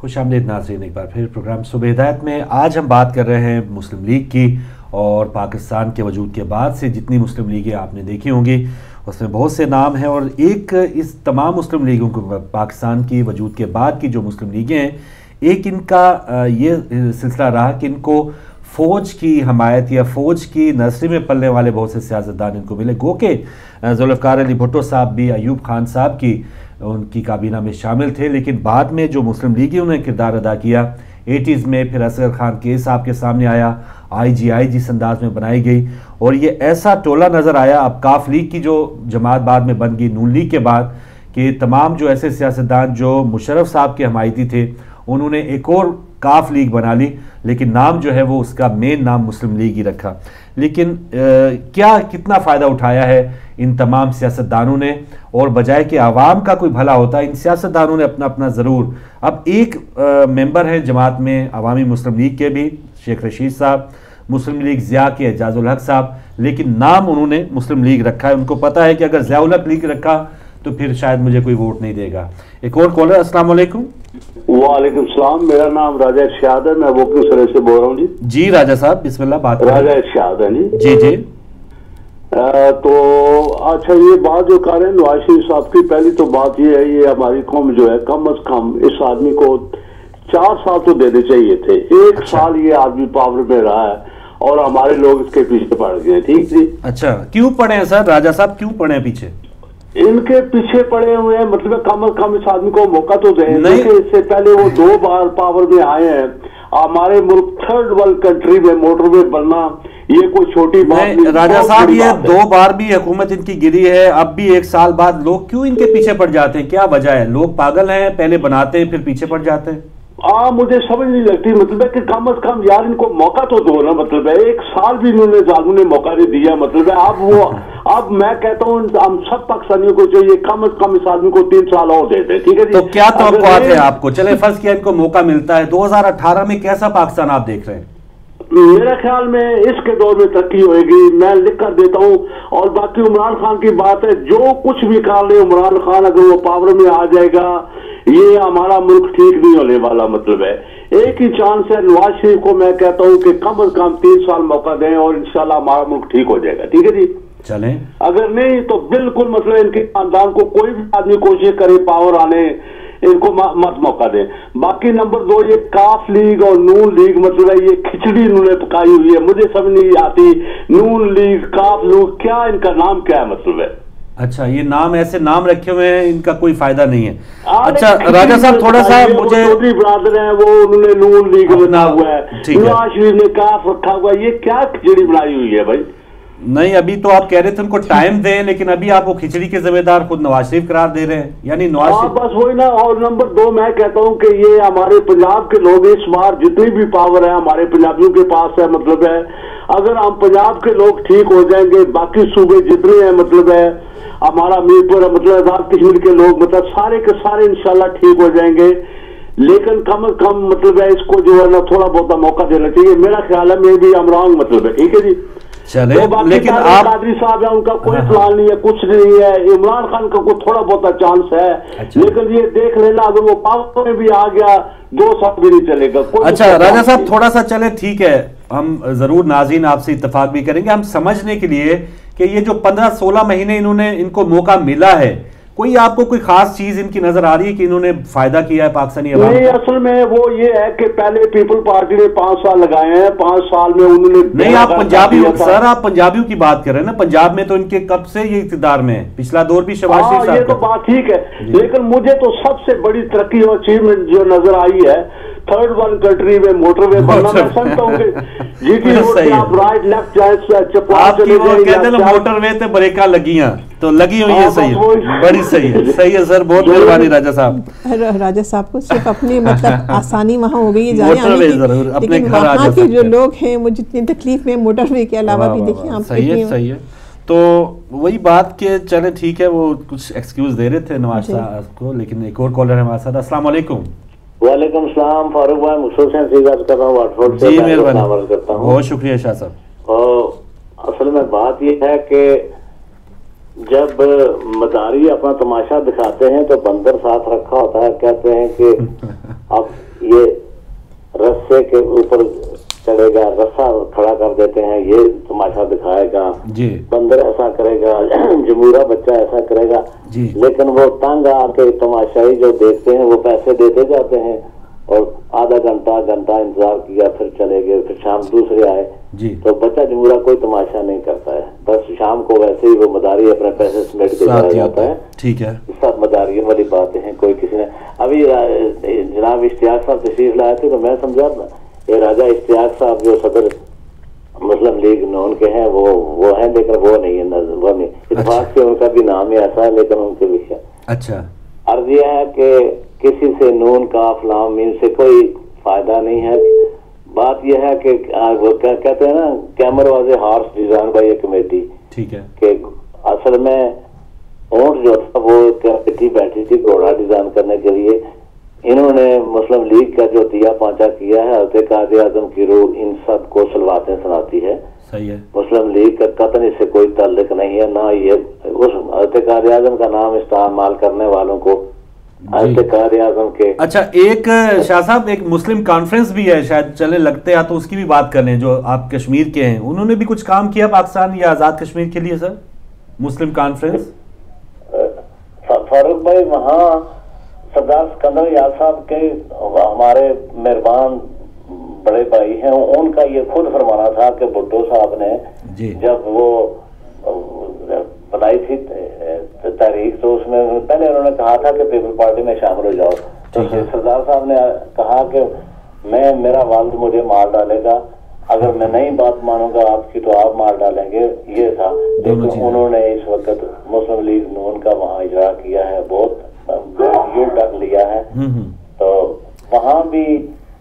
खुश आमदीद नाजरीन, एक बार फिर प्रोग्राम सुबह हिदायत में। आज हम बात कर रहे हैं मुस्लिम लीग की और पाकिस्तान के वजूद के बाद से जितनी मुस्लिम लीगें आपने देखी होंगी, उसमें बहुत से नाम हैं और एक इस तमाम मुस्लिम लीगों को, पाकिस्तान की वजूद के बाद की जो मुस्लिम लीगें हैं, एक इनका ये सिलसिला रहा कि इनको फ़ौज की हमायत या फ़ौज की नर्सरी में पलने वाले बहुत से सियासतदान इनको मिले। गो के जुल्फ़ार अली भुट्टो साहब भी, अयूब खान साहब की उनकी काबीना में शामिल थे, लेकिन बाद में जो मुस्लिम लीग ही उन्होंने किरदार अदा किया, एटीज़ में फिर असगर खान केस आपके सामने आया आई जी आई जिस अंदाज में बनाई गई, और ये ऐसा टोला नज़र आया अब काफ लीग की जो जमात बाद में बन गई, नून लीग के बाद, कि तमाम जो ऐसे सियासतदान, जो मुशरफ साहब के हमायती थे उन्होंने एक और काफ लीग बना ली लेकिन नाम जो है वो उसका मेन नाम मुस्लिम लीग ही रखा। लेकिन आ, क्या कितना फ़ायदा उठाया है इन तमाम सियासतदानों ने? और बजाय कि आवाम का कोई भला होता इन सियासतदानों ने अपना अपना ज़रूर। अब एक आ, मेंबर है जमात में अवामी मुस्लिम लीग के भी शेख रशीद साहब मुस्लिम लीग ज़िया के एजाजुल हक साहब लेकिन नाम उन्होंने मुस्लिम लीग रखा है। उनको पता है कि अगर ज़ियाउल हक लीग रखा तो फिर शायद मुझे कोई वोट नहीं देगा। एक और कॉलर अस्सलाम वालेकुम। वालेकुम सलाम मेरा नाम राजा इर्शाद है मैं वोकिंग सरे से बोल रहा हूँ जी। जी राजा साहब बिस्मिल्लाह बात राजा इर्शाद है जी। जी जी। आ, तो अच्छा ये बात जो कर रहे हैं नवाज़ शरीफ साहब की पहली तो बात ये है ये हमारी कौम जो है कम अज कम इस आदमी को चार साल तो देने चाहिए थे। एक अच्छा। साल ये आदमी पावर में रहा है और हमारे लोग इसके पीछे पड़ गए ठीक जी? अच्छा क्यों पड़े हैं सर? राजा साहब क्यों पड़े हैं पीछे? इनके पीछे पड़े हुए हैं मतलब कम अज कम इस आदमी को मौका तो दें। इससे पहले वो दो बार पावर में आए हैं। हमारे मुल्क थर्ड वर्ल्ड कंट्री में मोटरवे बनना ये कोई छोटी बात नहीं राजा साहब ये दो बार भी हुकूमत इनकी गिरी है अब भी एक साल बाद लोग क्यों इनके पीछे पड़ जाते हैं? क्या वजह है? लोग पागल हैं पहले बनाते हैं फिर पीछे पड़ जाते हैं। आ, मुझे समझ नहीं लगती। मतलब है कि कम अज कम यार इनको मौका तो दो ना मतलब है। एक साल भी इन्होंने जालू ने मौका नहीं दिया मतलब है। अब वो अब मैं कहता हूँ हम सब पाकिस्तानियों को चाहिए कम अज कम इस आदमी को तीन साल और दे दे ठीक है तो क्या तो है आपको? चले फ़र्स्ट किया इनको मौका मिलता है। दो हज़ार अठारह में कैसा पाकिस्तान आप देख रहे हैं? मेरे ख्याल में इसके दौर में तरक्की होगी मैं लिख कर देता हूँ। और बाकी उमरान खान की बात है जो कुछ भी कर ले उमरान खान अगर वो पावर में आ जाएगा ये हमारा मुल्क ठीक नहीं होने वाला मतलब है। एक ही चांस है नवाज़ शरीफ को मैं कहता हूँ कि कम अज कम तीन साल मौका दें और इंशाल्लाह हमारा मुल्क ठीक हो जाएगा। ठीक है जी? चले। अगर नहीं तो बिल्कुल मतलब इनके खानदान को कोई भी आदमी कोशिश करे पावर आने इनको मत मौका दें। बाकी नंबर दो ये काफ लीग और नून लीग मतलब है ये खिचड़ी इन्होंने पकाई हुई है। मुझे समझ नहीं आती नून लीग काफ लीग क्या इनका नाम क्या है मतलब है? अच्छा ये नाम ऐसे नाम रखे हुए हैं इनका कोई फ़ायदा नहीं है। अच्छा राजा साहब थोड़ा सा मुझे चौधरी ब्रादर है वो उन्होंने नून लीग बना हुआ है। नवाज़ शरीफ ने काफ रखा हुआ है ये क्या खिचड़ी बनाई हुई है भाई? नहीं अभी तो आप कह रहे थे उनको टाइम दें लेकिन अभी आप वो खिचड़ी के जिम्मेदार खुद नवाज़ शरीफ करार दे रहे हैं। यानी नवाज़ हाँ, बस वही ना और नंबर दो मैं कहता हूँ कि ये हमारे पंजाब के लोग इस बार जितनी भी पावर है हमारे पंजाबियों के पास है मतलब है अगर हम पंजाब के लोग ठीक हो जाएँगे बाकी सूबे जितने हैं मतलब है हमारा मीरपुर मतलब आज़ाद कश्मीर के लोग मतलब सारे के सारे इंशाल्लाह ठीक हो जाएँगे। लेकिन कम अज कम मतलब है इसको जो है ना थोड़ा बहुत मौका देना चाहिए। मेरा ख्याल है मे भी अमरांग मतलब है ठीक है जी? चले तो लेकिन आप कादरी साहब है उनका कोई हाँ, प्लान नहीं है कुछ नहीं है। इमरान खान का कोई थोड़ा बहुत चांस है। अच्छा। लेकिन ये देख लेना अगर वो पावर में भी आ गया दो साल भी नहीं चलेगा। अच्छा राजा साहब थोड़ा सा चले ठीक है। हम ज़रूर नाजीन आपसे इतफाक भी करेंगे। हम समझने के लिए कि ये जो पंद्रह सोलह महीने इन्होंने इनको मौका मिला है कोई आपको कोई खास चीज़ इनकी नज़र आ रही है कि इन्होंने फ़ायदा किया है पाकिस्तानी नहीं असल में वो ये है कि पहले पीपल पार्टी ने पाँच साल लगाए हैं पाँच साल में उन्होंने नहीं आप पंजाबी सर आप पंजाबियों की बात कर रहे हैं ना पंजाब में तो इनके कब से ये इकतदार में है? पिछला दौर भी शबाज हाँ, ये तो बात ठीक है लेकिन मुझे तो सबसे बड़ी तरक्की और अचीवमेंट जो नज़र आई है थर्ड वर्ल्ड कंट्री में मोटरवे बनना मैं समझता हूँ आप राइट लेफ़्ट जाए मोटरवे ते ब्रेका लगियाँ तो लगी हुई है हाँ, सही है। बड़ी सही है। सही है सर बहुत मेहरबानी राजा साहब। राजा साहब को सिर्फ़ अपनी मतलब आसानी वहाँ हो गई जाने ज़रूर अपने घर वहाँ के जो लोग हैं वो जितनी तकलीफ़ में मोटरवे के अलावा भी देखिए आप सही है सही है। तो वही बात के चले ठीक है वो कुछ एक्सक्यूज दे रहे थे नवाज़ साहब को लेकिन एक और कॉलर है हमारे साथ। अस्सलाम वालेकुम। वालेकुम सलाम फारूक भाई मुसर से बात कर रहा हूँ जी मेहरबानी। करता हूँ। बहुत शुक्रिया शाह साहब। असल में बात ये है कि जब मदारी अपना तमाशा दिखाते हैं तो बंदर साथ रखा होता है कहते हैं कि अब ये रस्से के ऊपर चढ़ेगा रस्सा खड़ा कर देते हैं ये तमाशा दिखाएगा। जी। बंदर ऐसा करेगा जमूरा बच्चा ऐसा करेगा। जी। लेकिन वो तंग आके तमाशाई जो देखते हैं वो पैसे देते जाते हैं और आधा घंटा घंटा इंतज़ार किया फिर चले गए फिर शाम दूसरे आए। जी। तो बच्चा जमूरा कोई तमाशा नहीं करता है। बस शाम को वैसे ही वो मदारी अपने पैसे समेट के चला जाता है। ठीक है। सब मदारियों वाली बातें हैं कोई किसी ने अभी जनाब इश्तियाक साहब तशरीफ़ लाए थे तो मैं समझा ये राजा इश्तियाक साहब जो सदर मुस्लिम लीग नून के हैं वो वो हैं लेकिन वो नहीं है वो नहीं। इतफाक से उनका भी नाम ही ऐसा है लेकिन उनके विषय अच्छा। अर्ज़ यह है कि किसी से नून का फलाम मीन से कोई फ़ायदा नहीं है। बात यह है कि वो क्या कहते हैं ना camel was horse design by a committee. ठीक है। कि असल में ऊँट जो था वो कमेटी बैठी थी घोड़ा डिज़ाइन करने के लिए। इन्होंने मुस्लिम लीग का जो दिया पांचा किया है हज़रत कायद आज़म की रूह इन सबको सलवातें सुनाती है। सही है। मुस्लिम लीग का कतन इससे कोई ताल्लुक नहीं है ना ये उस कायद आज़म का नाम इस्तेमाल करने वालों को आज़म के। अच्छा एक शाह साहब एक मुस्लिम कॉन्फ्रेंस भी है शायद चले लगते हैं तो उसकी भी बात कर लें जो आप कश्मीर के हैं। उन्होंने भी कुछ काम किया पाकिस्तान या आज़ाद कश्मीर के लिए सर? मुस्लिम कॉन्फ्रेंस फारूक भाई वहाँ सरदार सिकंदर याद साहब के हमारे मेहरबान बड़े भाई हैं उनका ये खुद फरमाना था कि भुट्टो साहब ने जी। जब वो बनाई थी तारीख तो उसमें पहले उन्होंने कहा था कि पीपल पार्टी में शामिल हो जाओ। तो सरदार साहब ने कहा कि मैं मेरा वालद मुझे मार डालेगा अगर मैं नहीं बात मानूँगा आपकी तो आप मार डालेंगे ये था। लेकिन उन्होंने इस वक्त मुस्लिम लीग नून का वहाँ इजरा किया है बहुत यू टक लिया है। हम्म हम्म। तो वहाँ भी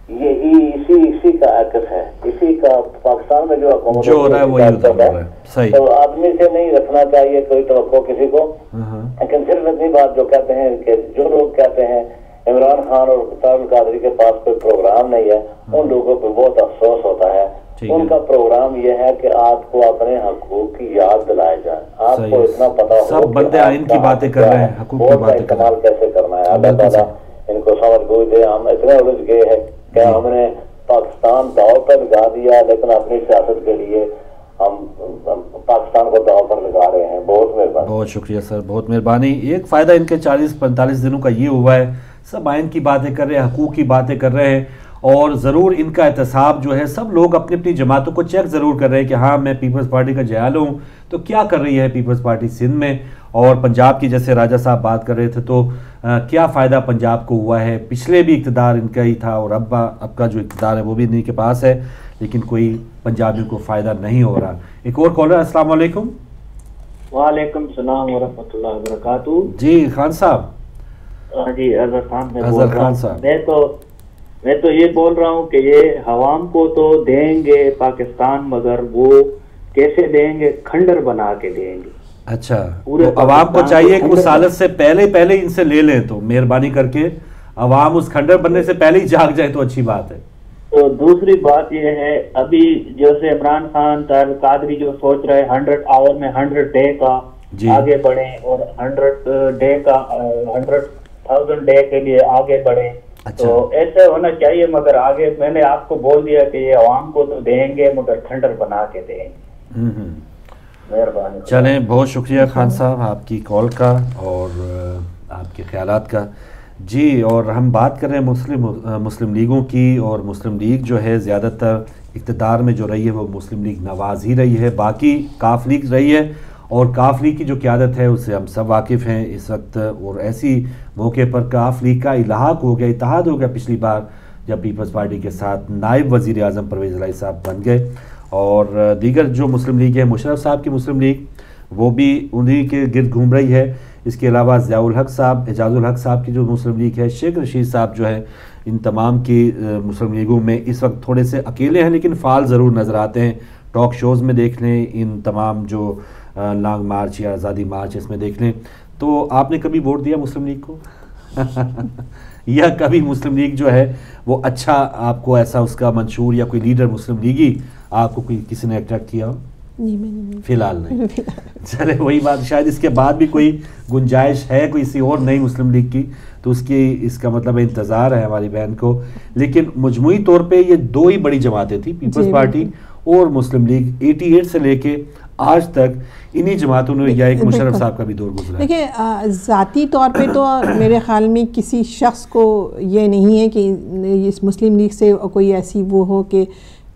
यही इसी इसी का अकस है। इसी का पाकिस्तान में जो जो हो रहा है वही उधर हो रहा है सही। तो आदमी से नहीं रखना चाहिए कोई तो किसी को। हाँ, हाँ। लेकिन सिर्फ़ इतनी बात जो कहते हैं कि जो लोग कहते हैं इमरान खान और तारुल कादरी के पास कोई प्रोग्राम नहीं है उन लोगों पर बहुत अफसोस होता है। उनका प्रोग्राम यह है कि आपको अपने हकूक की याद दिलाए जाए। आपको इतना पता हो सब बंदे आइन की बातें कर रहे हैं, हकूक की बातें कर रहे हैं। इस्तेमाल कैसे करना है। अल्लाह ताला इनको समझ दे। हम इतने उलझ गए हैं कि हमने पाकिस्तान दाव पर लगा दिया, लेकिन अपनी सियासत के लिए हम हम पाकिस्तान को दाव पर लगा रहे हैं। बहुत मेहरबानी। बहुत शुक्रिया सर, बहुत मेहरबानी। एक फ़ायदा इनके 40-45 दिनों का ये हुआ है। सब आयन की बातें कर रहे हैं, हकूक़ की बातें कर रहे हैं, और ज़रूर इनका एहतसाब जो है, सब लोग अपनी अपनी जमातों को चेक ज़रूर कर रहे हैं कि हाँ मैं पीपल्स पार्टी का जयाल हूँ तो क्या कर रही है पीपल्स पार्टी सिंध में? और पंजाब की जैसे राजा साहब बात कर रहे थे तो क्या फ़ायदा पंजाब को हुआ है? पिछले भी इकतदार इनका ही था और अब अब का जो इकतदार है वो भी इन्हीं के पास है लेकिन कोई पंजाबियों को फ़ायदा नहीं हो रहा। एक और कॉलर अस्सलाम वालेकुम। वालेकुम सलाम वरहमतुल्लाहि जी खान साहब। हाँ जी अजहर खान मैं बोल रहा खान हूँ। साहब। मैं तो मैं तो ये बोल रहा हूँ कि ये हवाम को तो देंगे पाकिस्तान मगर वो कैसे देंगे? खंडर बना के देंगे। अच्छा तो अवाम को चाहिए कि उस हालत से पहले पहले इनसे ले लें तो मेहरबानी करके। अवाम उस खंडर बनने से पहले ही जाग जाए तो अच्छी बात है। तो दूसरी बात यह है अभी जैसे इमरान खान तार कादरी जो सोच रहे हंड्रेड आवर में हंड्रेड डे का आगे बढ़े और हंड्रेड डे का हंड्रेड थाउज़ेंड डे के लिए आगे बढ़े। अच्छा। तो ऐसे होना चाहिए मगर आगे मैंने आपको बोल दिया कि ये अवाम को तो देंगे मगर खंडर बना के देंगे। हम्म, हम्म। चलें, बहुत शुक्रिया खान साहब आपकी कॉल का और आपके ख्याल का। जी, और हम बात कर रहे हैं मुस्लिम मुस्लिम लीगों की और मुस्लिम लीग जो है ज़्यादातर इकतदार में जो रही है वो मुस्लिम लीग नवाज़ ही रही है, बाकी काफ लीग रही है और काफ लीग की जो क्यादत है उससे हम सब वाकिफ़ हैं इस वक्त और ऐसी मौके पर काफ लीग का इलाहाक हो गया इतिहाद हो गया पिछली बार जब पीपल्स पार्टी के साथ नायब वज़ी अजम परवेज़ इलाही साहब बन गए। और दीगर जो मुस्लिम लीग है, मुशरफ साहब की मुस्लिम लीग, वो भी उन्हीं के गिर्द घूम रही है। इसके अलावा ज़ियाउल हक साहब, एजाजुल हक साहब की जो मुस्लिम लीग है, शेख रशीद साहब जो है, इन तमाम की मुस्लिम लीगों में इस वक्त थोड़े से अकेले हैं, लेकिन फ़ाल ज़रूर नज़र आते हैं। टॉक शोज़ में देख लें, इन तमाम जो लॉन्ग मार्च या आज़ादी मार्च इसमें देख लें। तो आपने कभी वोट दिया मुस्लिम लीग को? या कभी मुस्लिम लीग जो है, वो अच्छा आपको ऐसा उसका मंशूर या कोई लीडर मुस्लिम लीगी आपको कोई किसी ने अट्रैक्ट किया? हो फ़िलहाल नहीं। चले वही बात शायद इसके बाद भी कोई गुंजाइश है कोई किसी और नई मुस्लिम लीग की? तो उसकी इसका मतलब इंतज़ार है हमारी बहन को। लेकिन मजमू तौर पे ये दो ही बड़ी जमातें थी पीपल्स पार्टी और मुस्लिम लीग। 88 से लेके आज तक इन्हीं जमातों ने या एक मुशरफ साहब का भी दौर गुजरा देखिए ज़ाती तौर पे तो मेरे ख्याल में किसी शख्स को ये नहीं है कि इस मुस्लिम लीग से कोई ऐसी वो हो कि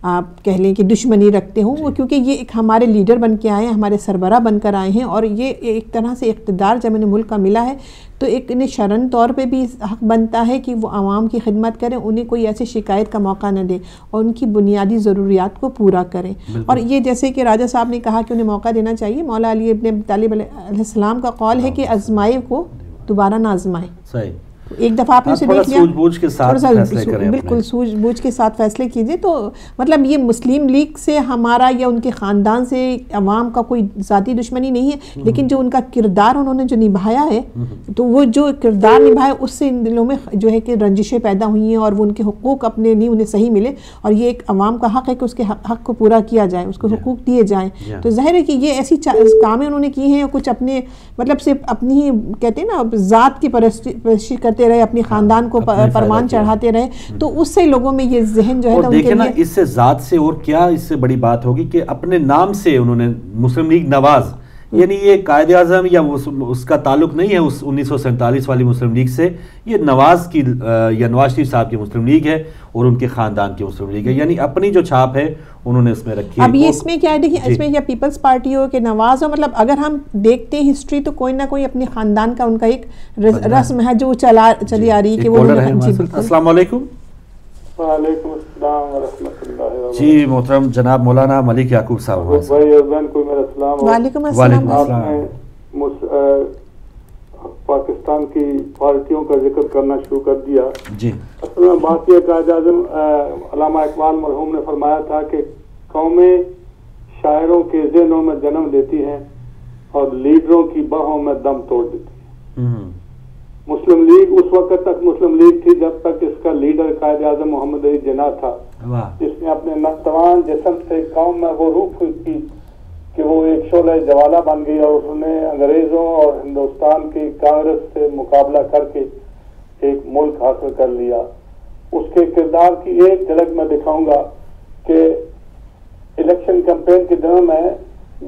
आप कह लें कि दुश्मनी रखते हों वो क्योंकि ये एक हमारे लीडर बन के आए हैं हमारे सरबरा बनकर आए हैं और ये एक तरह से इकतदार जब इन्हें मुल्क का मिला है तो एक इन्हें शरण तौर पे भी हक बनता है कि वो आवाम की खिदमत करें उन्हें कोई ऐसी शिकायत का मौका न दें और उनकी बुनियादी ज़रूरियात को पूरा करें। और ये जैसे कि राजा साहब ने कहा कि उन्हें मौका देना चाहिए मौला अली इबन तालिब का कौल है कि आजमाए को दोबारा ना आजमाएँ। सही। एक दफ़ा आपने उसे देख लिया। के साथ फैसले करें बिल्कुल सूझबूझ के साथ फैसले कीजिए। तो मतलब ये मुस्लिम लीग से हमारा या उनके ख़ानदान से अवाम का कोई ज़ाती दुश्मनी नहीं है हम्म। लेकिन जो उनका किरदार उन्होंने जो निभाया है हम्म। तो वो जो किरदार निभाया उससे इन दिलों में जो है कि रंजिशें पैदा हुई हैं और वो उनके हकूक़ अपने नहीं उन्हें सही मिले। और ये एक अवाम का हक़ है कि उसके हक़ को पूरा किया जाए उसको हकूक़ दिए जाएँ। तो ज़ाहिर है कि ये ऐसी कामें उन्होंने की हैं कुछ अपने मतलब सिर्फ़ अपनी ही कहते हैं ना ज़ात की परस्ती करते करते रहे अपने खानदान को परमान चढ़ाते रहे हम्म। तो उससे लोगों में ये जहन जो है ना देखे ना इससे जात से और क्या इससे बड़ी बात होगी कि अपने नाम से उन्होंने मुस्लिम लीग नवाज़ यानी ये कायद अजम या उस, उसका ताल्लुक नहीं है उस उन्नीस वाली मुस्लिम लीग से ये नवाज़ की या नवाज़ शरीफ साहब की मुस्लिम लीग है और उनके ख़ानदान की मुस्लिम लीग है। यानी अपनी जो छाप है उन्होंने इसमें रखी अब ये इसमें क्या है? देखिए इसमें या पीपल्स पार्टी हो कि नवाज़ हो मतलब अगर हम देखते हैं हिस्ट्री तो कोई ना कोई अपने ख़ानदान का उनका एक रस्म है जो चला चली आ रही है कि वो अस्सलाम वालेकुम जी मोहतरम जनाब मौलाना मलिक याकूब साहब वालेकुम पाकिस्तान की पार्टियों का ज़िक्र करना शुरू कर दिया। जी। असल में बात यह कायद अलामा इकबाल मरहूम ने फरमाया था कि कौमें शायरों के जहनों में जन्म देती हैं और लीडरों की बाहों में दम तोड़ देती है। हम्म। मुस्लिम लीग उस वक्त तक मुस्लिम लीग थी जब तक इसका लीडर कायद आज़म मोहम्मद अली जना था। जिसने अपने नौजवान जिसम से कौम में वो रूप थी कि वो एक शोले जवाला बन गई और उसने अंग्रेज़ों और हिंदुस्तान की कांग्रेस से मुकाबला करके एक मुल्क हासिल कर लिया। उसके किरदार की एक झलक मैं दिखाऊँगा कि इलेक्शन कैंपेन के दिनों में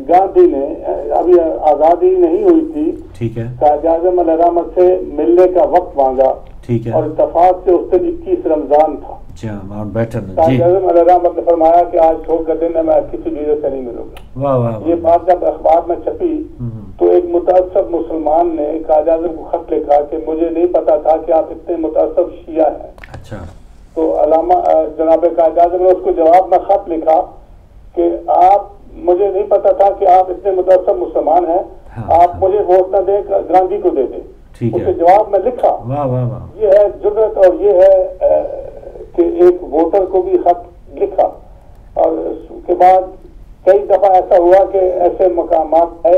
गांधी ने अभी आज़ादी नहीं हुई थी ठीक है। काजाजम अलरामत से मिलने का वक्त मांगा ठीक है। और इतफाक से उस दिन इक्कीस रमज़ान था। काजाजम अलरामत ने फरमाया कि आज छोड़ कर दिन मैं किसी लीडर से नहीं मिलूँगा। वाह वाह ये बात जब अखबार में छपी हम्म। तो एक मुतासब मुसलमान ने काजाजम को खत लिखा कि मुझे नहीं पता था कि आप इतने मुतासब शिया हैं। अच्छा। तो अलामा जनाब काजाजम ने उसको जवाब में खत लिखा कि आप मुझे नहीं पता था कि आप इतने मुतसब मुसलमान हैं। हाँ, आप हाँ। मुझे वोट न दे गांधी को दे दे। उसके जवाब में लिखा वाह वाह वाह। ये है ज़रूरत और ये है कि एक वोटर को भी खत लिखा। और उसके बाद कई दफ़ा ऐसा हुआ कि ऐसे मकाम है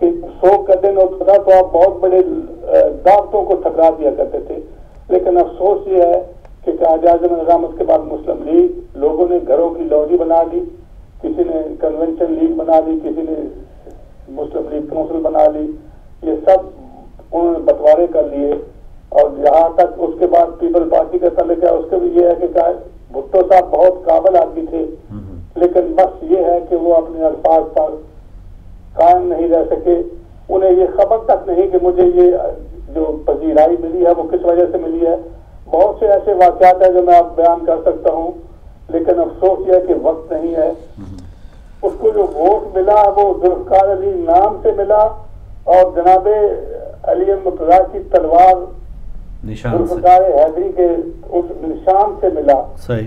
कि सौ का दिन होता था तो आप बहुत बड़े दावतों को ठकरा दिया करते थे। लेकिन अफसोस ये है कि काज आज़म के बाद मुस्लिम लीग लोगों ने घरों की लॉजी बना दी, किसी ने कन्वेंशन लीग बना ली किसी ने मुस्लिम लीग काउंसिल बना ली। ये सब उन्होंने बंटवारे कर लिए। और जहाँ तक उसके बाद पीपल पार्टी का तले क्या। उसके भी ये है कि भुट्टो साहब बहुत काबल आदमी थे लेकिन बस ये है कि वो अपने अल्फाज पर कायम नहीं रह सके। उन्हें ये खबर तक नहीं कि मुझे ये जो पजीराई मिली है वो किस वजह से मिली है। बहुत से ऐसे वाकत है जो मैं आप बयान कर सकता हूँ लेकिन अफसोस यह कि वक्त नहीं है। उसको जो वोट मिला वो जुल्फकार अली नाम से मिला और जनाबे अली मुतला की तलवार जुल्फकार हैदरी के उस निशान से मिला। सही।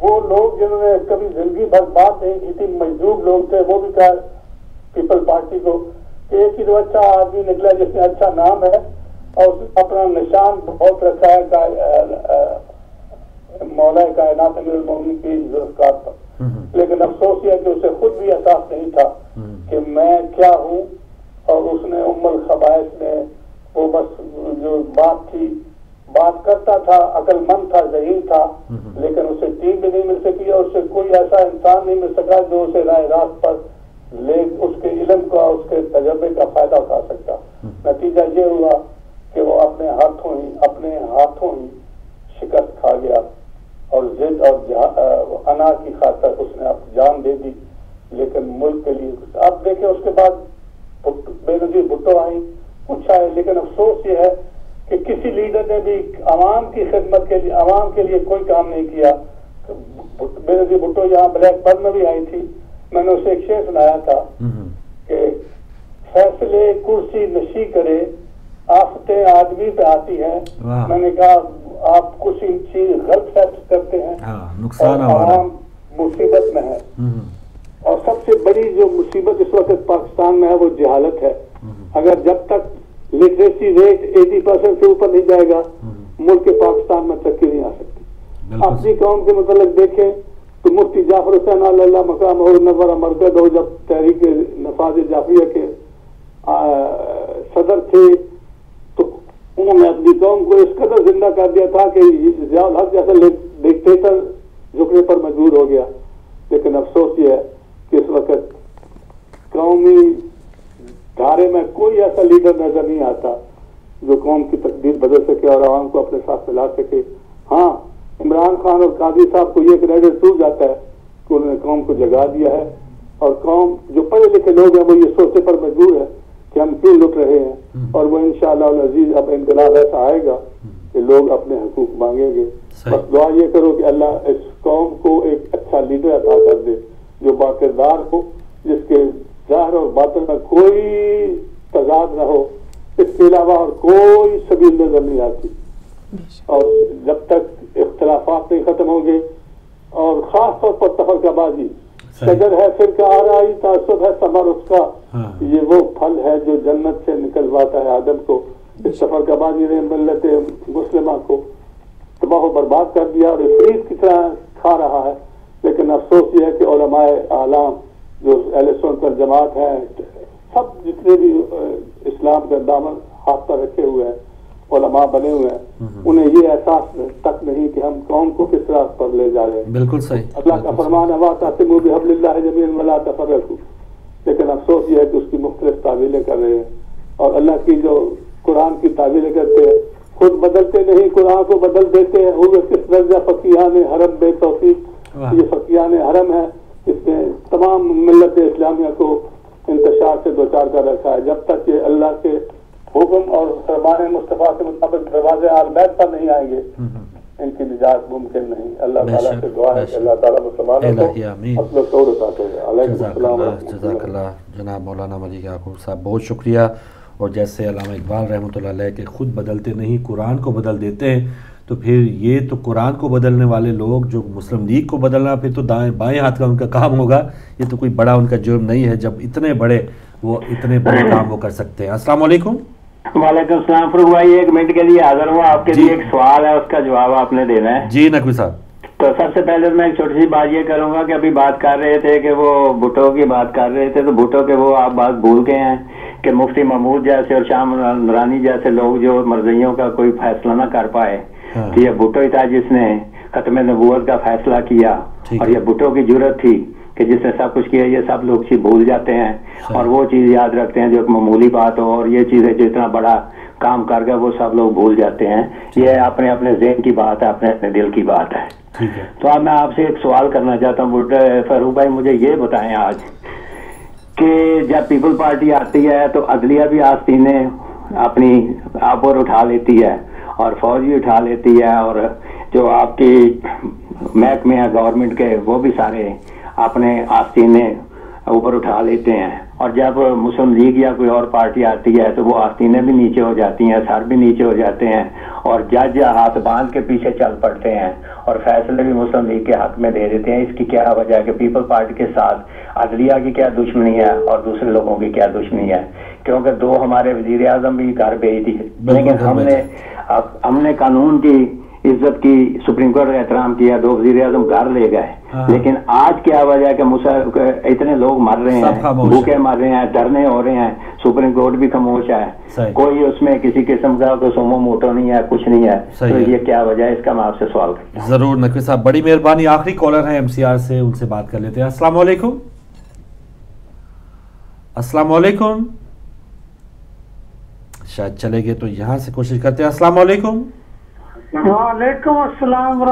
वो लोग जिन्होंने कभी ज़िंदगी भर बात नहीं की थी मजदूर लोग थे वो भी कहा पीपल पार्टी को। एक ही तो अच्छा आदमी निकला जिसने अच्छा नाम है और अपना निशान बहुत रखा है मौला कायनात अमीर की जुल्फकार पर। हम्म। लेकिन अफसोस यह कि उसे खुद भी एहसास नहीं था हम्म। कि मैं क्या हूँ। और उसने उम्र खबाइश में वो बस जो बात थी बात करता था अकलमंद था जहीन था हम्म। लेकिन उसे टीम भी नहीं मिल सकी और उससे कोई ऐसा इंसान नहीं मिल सका जो उसे राय रास्त पर ले उसके इलम का उसके तजर्बे का फ़ायदा उठा सकता नतीजा ये हुआ कि वो अपने हाथों ही अपने हाथों ही शिकस्त खा गया और जिद और अना की खातर उसने अब जान दे दी लेकिन मुल्क के लिए कुछ अब देखे उसके बाद बेनजीर भुट्टो आई कुछ आए लेकिन अफसोस ये है कि किसी लीडर ने भी आवाम की खिदमत के लिए आवाम के लिए कोई काम नहीं किया भुट- बेनजीर भुट्टो यहाँ ब्लैक बर्न में भी आई थी। मैंने उसे एक शेर सुनाया था कि फैसले कुर्सी नशी करे आफतें आदमी पे आती हैं। मैंने कहा आप कुछ चीज़ गलत फैसले करते हैं। हाँ नुकसान आवाम मुसीबत में है। और सबसे बड़ी जो मुसीबत इस वक्त पाकिस्तान में है वो जहालत है। अगर जब तक लिटरेसी रेट 80 परसेंट से ऊपर नहीं जाएगा। मुल्क के पाकिस्तान में तरक्की नहीं आ सकती। अपनी कौम के मतलब देखें तो मुफ्ती जाफ़र हुसैन अल्लाह मकाम और नवर मरकज हो जब तहरीक नफाज जाफिया के आ, सदर थे तो उन्होंने अपनी कौम को इस कदर ज़िंदा कर दिया था कि जियाउल हक जैसा डिक्टेटर झुकने पर मजबूर हो गया। लेकिन अफसोस ये है कि इस वक्त कौमी धारे में कोई ऐसा लीडर नज़र नहीं आता जो कौम की तकदीर बदल सके और आवाम को अपने साथ मिला सके। हाँ इमरान खान और काजी साहब को ये क्रेडिट सूझ जाता है कि उन्होंने कौम को जगा दिया है और कौम जो पढ़े लिखे लोग हैं वो ये सोचने पर मजबूर है कि हम क्यों लुट रहे हैं। और वो इन अज़ीज़ अब इनकलाब ऐसा आएगा कि लोग अपने हकूक मांगेंगे। बस दुआ ये करो कि अल्लाह इस कौम को एक अच्छा लीडर अदा कर दे जो बाकिरदार हो जिसके ज़ाहिर और बातिन में कोई तजाद न हो। इसके अलावा और कोई सबील नज़र नहीं आती। और जब तक इख्तलाफात नहीं खत्म होंगे और खास तौर पर तफरकाबाजी। सजर है फिर का आ रहा ही तासुब है समर उसका। हाँ। ये वो फल है जो जन्नत से निकलवाता है आदम को। इस तफरकाबाजी ने मिलत मुस्लिमा को तबाह बर्बाद कर दिया और इफरीत की तरह खा रहा है। लेकिन अफसोस ये है कि उलमाए आलाम जो सुन्नत जमात है सब जितने भी इस्लाम का दामन हाथ पर रखे हुए हैं उलमा बने हुए हैं उन्हें ये एहसास तक नहीं कि हम कौम को किस राह पर ले जा रहे हैं। बिल्कुल सही। अल्लाह का फरमान है वासिम ज़मीन वला तफर्रकू। लेकिन अफसोस ये है कि उसकी मुख्तलिफ़ तावीलें कर रहे हैं। और अल्लाह की जो कुरान की तावीलें करते हैं खुद बदलते नहीं कुरान को बदल देते हैं। हुए किस दर्जा फकीहान हरम बेतौफीक वाह। ये फकीहान हरम है इसने तमाम मिलत इस्लामिया को इंतशार से दो चार कर रखा है। जब तक ये अल्लाह के हुक्म और फरमान मुस्तफ़ा के मुताबिक दरवाजे आलमैद पर नहीं आएँगे इनकी निजात मुमकिन नहीं। अल्लाह ताला से दुआ है अल्लाह ताला मुसलमानों को अपना तौर। जजाकल्लाह जनाब मौलाना मलिक याकूब साहब बहुत शुक्रिया। और जैसे अलामा इकबाल अलैह के खुद बदलते नहीं कुरान को बदल देते हैं तो फिर ये तो कुरान को बदलने वाले लोग जो मुस्लिम लीग को बदलना फिर तो दाएँ बाएँ हाथ का उनका काम होगा। ये तो कोई बड़ा उनका जुर्म नहीं है। जब इतने बड़े वो इतने बड़े काम वो कर सकते हैं। अस्सलाम वालेकुम। वालेकुम सलाम फरूक भाई एक मिनट के लिए हाजिर हूँ। आपके लिए एक सवाल है उसका जवाब आपने देना है। जी नकवी साहब। तो सबसे पहले मैं एक छोटी सी बात ये करूँगा कि अभी बात कर रहे थे कि वो भुट्टो की बात कर रहे थे तो भुट्टो के वो आप बात भूल गए हैं कि मुफ्ती महमूद जैसे और शाह नूरानी जैसे लोग जो मर्जियों का कोई फैसला ना कर पाए। हाँ। तो ये भुट्टो ही था जिसने खत्म नबूवत का फैसला किया। और है। ये भुट्टो की ज़रूरत थी कि जिसने सब कुछ किया ये सब लोग चीज़ भूल जाते हैं। और वो चीज़ याद रखते हैं जो एक मामूली बात हो और ये चीज़ें जो इतना बड़ा काम कर गया वो सब लोग भूल जाते हैं। ये अपने अपने जहन की बात है अपने अपने दिल की बात है। तो अब मैं आपसे एक सवाल करना चाहता हूँ फरूक भाई मुझे ये बताएँ आज कि जब पीपल पार्टी आती है तो अदलिया भी आस्तीने अपनी आप और उठा लेती है। और फौज भी उठा लेती है और जो आपकी महकमे हैं गवर्नमेंट के वो भी सारे अपने आस्तीने ऊपर उठा लेते हैं। और जब मुस्लिम लीग या कोई और पार्टी आती है तो वो आस्तीने भी नीचे हो जाती हैं सर भी नीचे हो जाते हैं और जज हाथ बाँध के पीछे चल पड़ते हैं और फैसले भी मुस्लिम लीग के हक में दे देते हैं। इसकी क्या वजह है कि पीपल पार्टी के साथ अदलिया की क्या दुश्मनी है और दूसरे लोगों की क्या दुश्मनी है? क्योंकि दो हमारे वज़ीर आज़म भी घर भेज दी लेकिन हमने अब हमने कानून की इज़्ज़त की सुप्रीम कोर्ट का एहतराम किया दो वज़ीर आज़म घर ले गए। हाँ। लेकिन आज क्या वजह है कि मुसा इतने लोग मर रहे हैं। भूखे मर रहे हैं धरने हो रहे हैं सुप्रीम कोर्ट भी खामोश है। कोई उसमें किसी किस्म का कोई सोमो मोटो नहीं है कुछ नहीं है। तो। ये क्या वजह है इसका मैं आपसे सवाल करता हूँ। ज़रूर नकवी साहब बड़ी मेहरबानी। आखिरी कॉलर है एमसीआर से उनसे बात कर लेते हैं। अस्सलाम वालेकुम शायद चले गए तो यहाँ से कोशिश करते हैं। अस्सलाम वालेकुम वालेकुम अस्सलाम व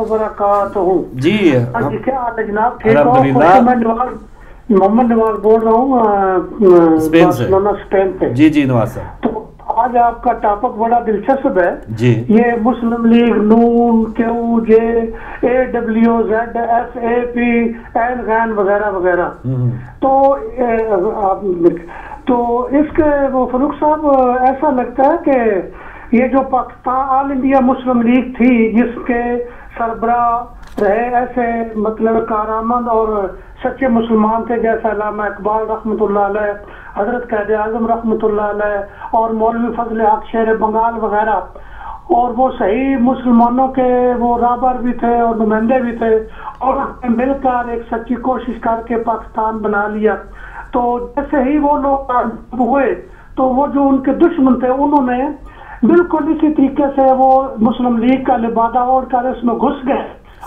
वबरकातुहू। जी हाँ जी क्या हाल है जनाब? ठीक हो? मोहम्मद नवाज़ बोल रहा हूँ स्पेन से। स्पेन से। जी जी नवाज़ साहब। तो आज आपका टॉपिक बड़ा दिलचस्प है। जी। ये मुस्लिम लीग नून Q J A W Z S A P N gain वगैरह वगैरह। हम्म, तो ए, आप तो इसके वो फरूख साहब ऐसा लगता है कि ये जो पाकिस्तान ऑल इंडिया मुस्लिम लीग थी जिसके सरबरा रहे ऐसे मतलब कारामंद और सच्चे मुसलमान थे जैसे अलामा इकबाल अलैह, हज़रत कैद आज़म अलैह और मौलवी फजल हक शेर बंगाल वगैरह और वो सही मुसलमानों के वो राबर भी थे और नुमाइंदे भी थे और उन्होंने मिलकर एक सच्ची कोशिश करके पाकिस्तान बना लिया तो जैसे ही वो लोग हुए तो वो जो उनके दुश्मन थे, उन्होंने बिल्कुल इसी तरीके से वो मुस्लिम लीग का लिबादा ओढ़ कर इसमें घुस गए।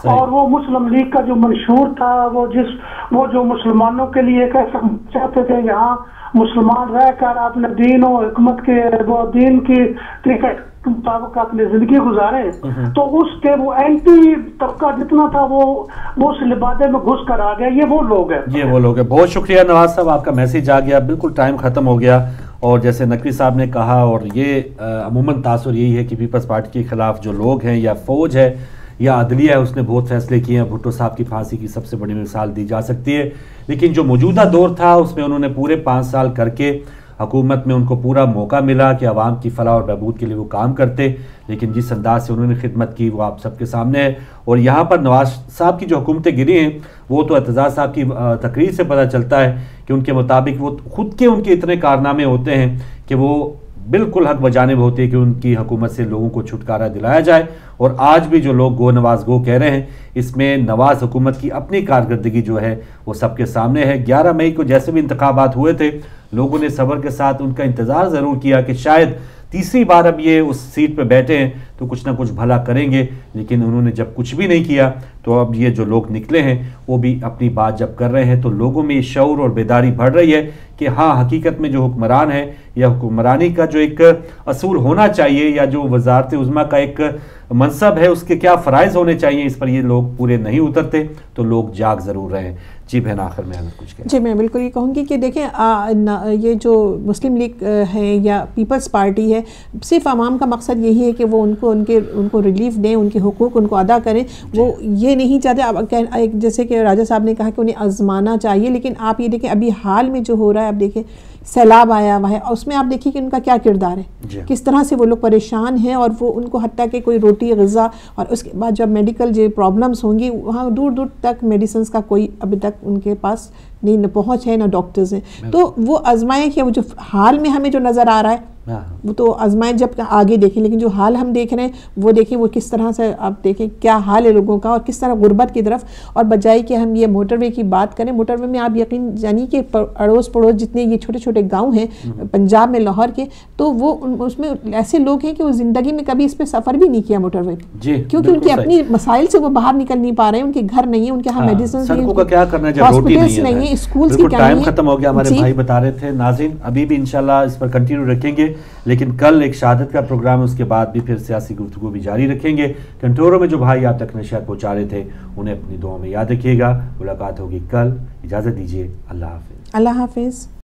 और वो मुस्लिम लीग का जो मंशूर था वो जिस वो जो मुसलमानों के लिए एक ऐसा चाहते थे यहाँ मुसलमान रहकर अपने दीन और हिकमत के वो दीन की तरीके के मुताबिक अपनी ज़िंदगी गुजारे तो उसके वो एंटी तबका जितना था वो वो उस लिबादे में घुस कर आ गया। ये वो लोग हैं। ये वो लोग हैं। बहुत शुक्रिया नवाज़ साहब आपका मैसेज आ गया। बिल्कुल टाइम ख़त्म हो गया। और जैसे नकवी साहब ने कहा और ये अमूमन तासर यही है कि पीपल्स पार्टी के खिलाफ जो लोग हैं या फौज है या अदलिया है, उसने बहुत फैसले किए हैं, भुट्टो साहब की फांसी की सबसे बड़ी मिसाल दी जा सकती है। लेकिन जो मौजूदा दौर था, उसमें उन्होंने पूरे पाँच साल करके हकूमत में उनको पूरा मौका मिला कि आवाम की फलाह और बहबूद के लिए वो काम करते। लेकिन जिस अंदाज से उन्होंने खिदमत की, वो आप सबके सामने है। और यहाँ पर नवाज़ साहब की जो हुकूमतें गिरी हैं, वो तो एतजाज़ साहब की तकरीर से पता चलता है कि उनके मुताबिक वो खुद के उनके इतने कारनामे होते हैं कि वो बिल्कुल हक बजानब होती है कि उनकी हुकूमत से लोगों को छुटकारा दिलाया जाए। और आज भी जो लोग गो नवाज़ गो कह रहे हैं, इसमें नवाज़ हुकूमत की अपनी कारकर्दगी जो है, वो सबके सामने है। 11 मई को जैसे भी इंतबात हुए थे, लोगों ने सबर के साथ उनका इंतज़ार ज़रूर किया कि शायद तीसरी बार अब ये उस सीट पे बैठे हैं तो कुछ ना कुछ भला करेंगे। लेकिन उन्होंने जब कुछ भी नहीं किया तो अब ये जो लोग निकले हैं, वो भी अपनी बात जब कर रहे हैं तो लोगों में ये शौर और बेदारी बढ़ रही है कि हाँ हकीकत में जो हुक्मरान है, या हुक्मरानी का जो एक असूल होना चाहिए, या जो वजारत उज़मा का एक मनसब है, उसके क्या फ़राइज़ होने चाहिए, इस पर ये लोग पूरे नहीं उतरते तो लोग जाग ज़रूर रहे हैं। जी बहन आखिर में अगर कुछ कहें जी मैं बिल्कुल ये कहूँगी कि देखें आ, न, ये जो मुस्लिम लीग है या पीपल्स पार्टी है सिर्फ़ आवाम का मकसद यही है कि वो उनको उनके उनको रिलीफ दें उनके हकूक उनको अदा करें। वो ये नहीं चाहते अब एक जैसे कि राजा साहब ने कहा कि उन्हें आजमाना चाहिए लेकिन आप ये देखें अभी हाल में जो हो रहा है आप देखें सैलाब आया हुआ है। और उसमें आप देखिए कि उनका क्या किरदार है। किस तरह से वो लोग परेशान हैं और वो उनको हत्या के कोई रोटी गज़ा और उसके बाद जब मेडिकल जो प्रॉब्लम्स होंगी वहाँ दूर दूर तक मेडिसिन का कोई अभी तक उनके पास नहीं न पहुँच है ना डॉक्टर्स हैं। तो वो आजमाएँ कि वो जो हाल में हमें जो नज़र आ रहा है हाँ वो तो आजमाएँ जब आगे देखें लेकिन जो हाल हम देख रहे हैं वो देखें वो किस तरह से आप देखें क्या हाल है लोगों का और किस तरह गुर्बत की तरफ़। और बजाय कि हम ये मोटरवे की बात करें मोटरवे में आप यकीन जानिए कि अड़ोस पड़ोस जितने ये छोटे छोटे गाँव हैं पंजाब में लाहौर के तो वो उसमें ऐसे लोग हैं कि वो ज़िंदगी में कभी इस पर सफ़र भी नहीं किया मोटरवे क्योंकि उनके अपनी मसाइल से वो बाहर निकल नहीं पा रहे हैं उनके घर नहीं है उनके यहाँ हाँ, मेडिसिन है रोटी नहीं है है टाइम खत्म हो गया हमारे भाई बता रहे थे नाजिन अभी भी इंशाल्लाह इस पर कंटिन्यू रखेंगे। लेकिन कल एक शहादत का प्रोग्राम है उसके बाद भी फिर सियासी गुफ्तु भी जारी रखेंगे। कंटोरों में जो भाई आप तक नशियात पहुँचा रहे थे, उन्हें अपनी दुआ में याद रखिएगा। मुलाकात होगी कल। इजाज़त दीजिए। अल्लाह हाफिज़। अल्लाह हाफिज़।